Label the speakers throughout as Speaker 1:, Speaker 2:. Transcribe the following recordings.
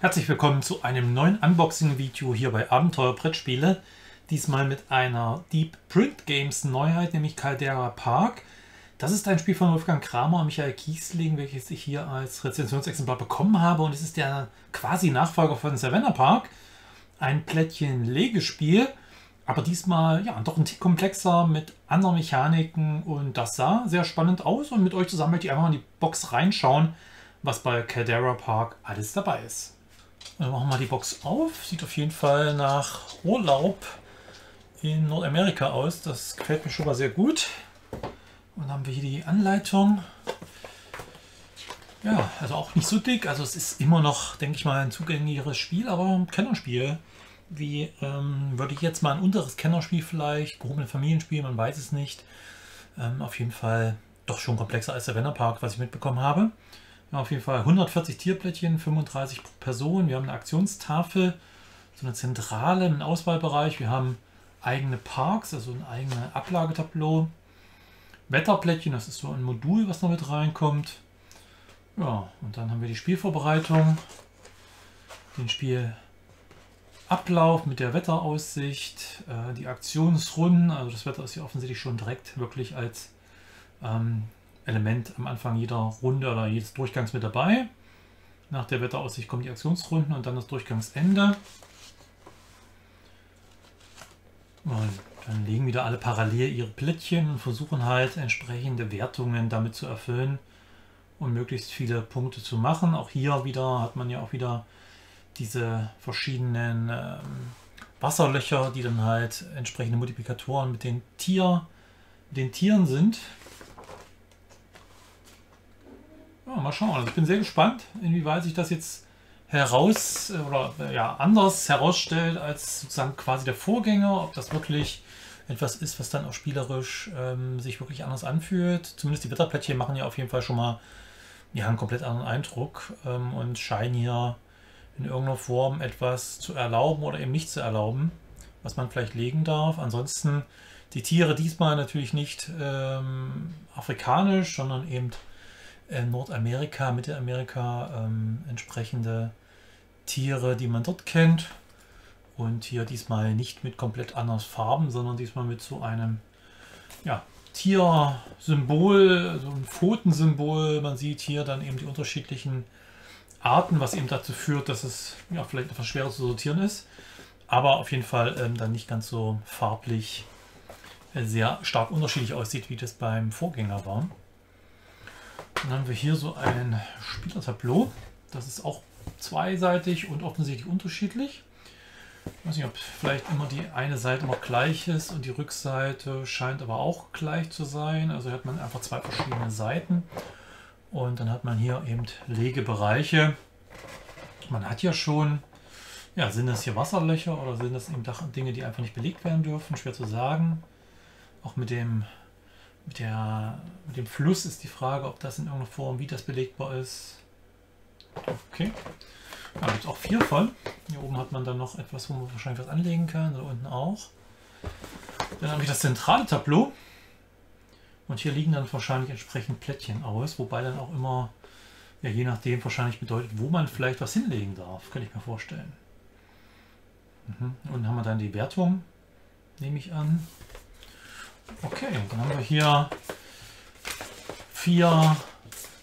Speaker 1: Herzlich willkommen zu einem neuen Unboxing-Video hier bei Abenteuer Brettspiele. Diesmal mit einer Deep Print Games Neuheit, nämlich Caldera Park. Das ist ein Spiel von Wolfgang Kramer und Michael Kiesling, welches ich hier als Rezensionsexemplar bekommen habe. Und es ist der quasi Nachfolger von Savannah Park. Ein Plättchen-Legespiel, aber diesmal ja doch ein Tick komplexer mit anderen Mechaniken. Und das sah sehr spannend aus. Und mit euch zusammen möchte ich einfach in die Box reinschauen, was bei Caldera Park alles dabei ist. Dann machen wir mal die Box auf. Sieht auf jeden Fall nach Urlaub in Nordamerika aus. Das gefällt mir schon mal sehr gut. Und dann haben wir hier die Anleitung. Ja, also auch nicht so dick. Also es ist immer noch, denke ich mal, ein zugänglicheres Spiel, aber ein Kennerspiel. Wie ähm, würde ich jetzt mal ein unteres Kennerspiel vielleicht, gehobene Familienspiel, man weiß es nicht. Ähm, auf jeden Fall doch schon komplexer als der Venner Park, was ich mitbekommen habe. Ja, auf jeden Fall 140 Tierplättchen, 35 pro Person. Wir haben eine Aktionstafel, so eine Zentrale, einen Auswahlbereich. Wir haben eigene Parks, also ein eigenes Ablagetableau. Wetterplättchen, das ist so ein Modul, was noch mit reinkommt. Ja, und dann haben wir die Spielvorbereitung, den Spielablauf mit der Wetteraussicht, äh, die Aktionsrunden. Also das Wetter ist hier offensichtlich schon direkt wirklich als ähm, Element am Anfang jeder Runde oder jedes Durchgangs mit dabei. Nach der Wetteraussicht kommen die Aktionsrunden und dann das Durchgangsende. Und dann legen wieder alle parallel ihre Plättchen und versuchen halt entsprechende Wertungen damit zu erfüllen und möglichst viele Punkte zu machen. Auch hier wieder hat man ja auch wieder diese verschiedenen ähm, Wasserlöcher, die dann halt entsprechende Multiplikatoren mit den, Tier, mit den Tieren sind. Ja, mal schauen. Also ich bin sehr gespannt, inwieweit sich das jetzt heraus äh, oder äh, ja anders herausstellt als sozusagen quasi der Vorgänger, ob das wirklich etwas ist, was dann auch spielerisch ähm, sich wirklich anders anfühlt. Zumindest die Wetterplättchen machen ja auf jeden Fall schon mal ja, einen komplett anderen Eindruck ähm, und scheinen hier in irgendeiner Form etwas zu erlauben oder eben nicht zu erlauben, was man vielleicht legen darf. Ansonsten die Tiere diesmal natürlich nicht ähm, afrikanisch, sondern eben Nordamerika, Mittelamerika ähm, entsprechende Tiere, die man dort kennt. Und hier diesmal nicht mit komplett anderen Farben, sondern diesmal mit so einem ja, Tiersymbol, so ein Pfotensymbol. Man sieht hier dann eben die unterschiedlichen Arten, was eben dazu führt, dass es ja, vielleicht etwas schwerer zu sortieren ist. Aber auf jeden Fall ähm, dann nicht ganz so farblich äh, sehr stark unterschiedlich aussieht, wie das beim Vorgänger war. Dann haben wir hier so ein Spielertableau. Das ist auch zweiseitig und offensichtlich unterschiedlich. Ich weiß nicht, ob vielleicht immer die eine Seite immer gleich ist und die Rückseite scheint aber auch gleich zu sein. Also hat man einfach zwei verschiedene Seiten. Und dann hat man hier eben Legebereiche. Man hat ja schon, ja, sind das hier Wasserlöcher oder sind das eben Dinge, die einfach nicht belegt werden dürfen? Schwer zu sagen. Auch mit dem mit, der, mit dem Fluss ist die Frage, ob das in irgendeiner Form, wie das belegbar ist. Okay. Da gibt es auch vier von. Hier oben hat man dann noch etwas, wo man wahrscheinlich was anlegen kann. Da unten auch. Dann habe ich das zentrale Tableau. Und hier liegen dann wahrscheinlich entsprechend Plättchen aus, wobei dann auch immer, ja, je nachdem wahrscheinlich bedeutet, wo man vielleicht was hinlegen darf, kann ich mir vorstellen. Mhm. Und haben wir dann die Wertung, nehme ich an. Okay, dann haben wir hier vier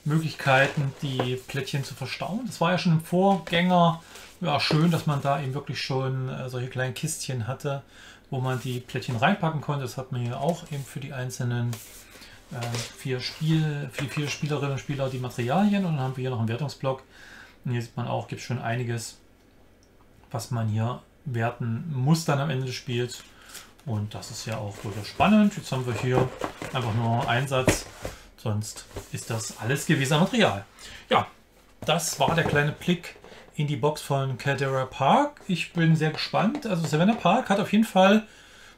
Speaker 1: Möglichkeiten, die Plättchen zu verstauen. Das war ja schon im Vorgänger ja, schön, dass man da eben wirklich schon äh, solche kleinen Kistchen hatte, wo man die Plättchen reinpacken konnte. Das hat man hier auch eben für die einzelnen äh, vier, Spiel, für die vier Spielerinnen und Spieler die Materialien. Und dann haben wir hier noch einen Wertungsblock. Und hier sieht man auch, gibt es schon einiges, was man hier werten muss dann am Ende des Spiels. Und das ist ja auch durchaus spannend. Jetzt haben wir hier einfach nur einen Satz. Sonst ist das alles gewesen Material. Ja, das war der kleine Blick in die Box von Caldera Park. Ich bin sehr gespannt. Also Savannah Park hat auf jeden Fall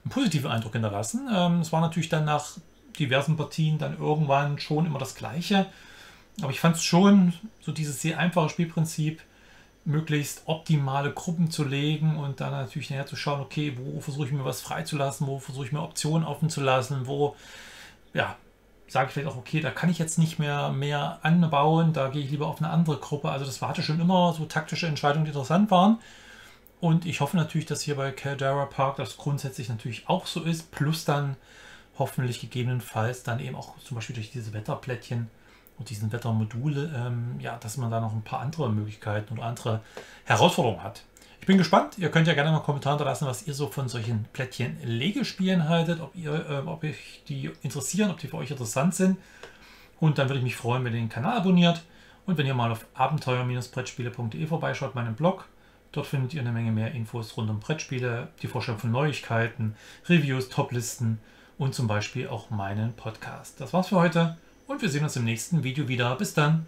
Speaker 1: einen positiven Eindruck hinterlassen. Ähm, es war natürlich dann nach diversen Partien dann irgendwann schon immer das Gleiche. Aber ich fand es schon so dieses sehr einfache Spielprinzip möglichst optimale Gruppen zu legen und dann natürlich näher zu schauen, okay, wo versuche ich mir was freizulassen, wo versuche ich mir Optionen offen zu lassen, wo ja, sage ich vielleicht auch, okay, da kann ich jetzt nicht mehr mehr anbauen, da gehe ich lieber auf eine andere Gruppe. Also das hatte schon immer so taktische Entscheidungen, die interessant waren. Und ich hoffe natürlich, dass hier bei Caldera Park das grundsätzlich natürlich auch so ist, plus dann hoffentlich gegebenenfalls dann eben auch zum Beispiel durch diese Wetterplättchen und diesen Wettermodule, ähm, ja, dass man da noch ein paar andere Möglichkeiten oder andere Herausforderungen hat. Ich bin gespannt. Ihr könnt ja gerne mal Kommentare hinterlassen, was ihr so von solchen Plättchen-Legespielen haltet, ob, ihr, äh, ob euch die interessieren, ob die für euch interessant sind. Und dann würde ich mich freuen, wenn ihr den Kanal abonniert und wenn ihr mal auf abenteuer-brettspiele.de vorbeischaut, meinen Blog. Dort findet ihr eine Menge mehr Infos rund um Brettspiele, die Vorstellung von Neuigkeiten, Reviews, Toplisten und zum Beispiel auch meinen Podcast. Das war's für heute und wir sehen uns im nächsten Video wieder. Bis dann!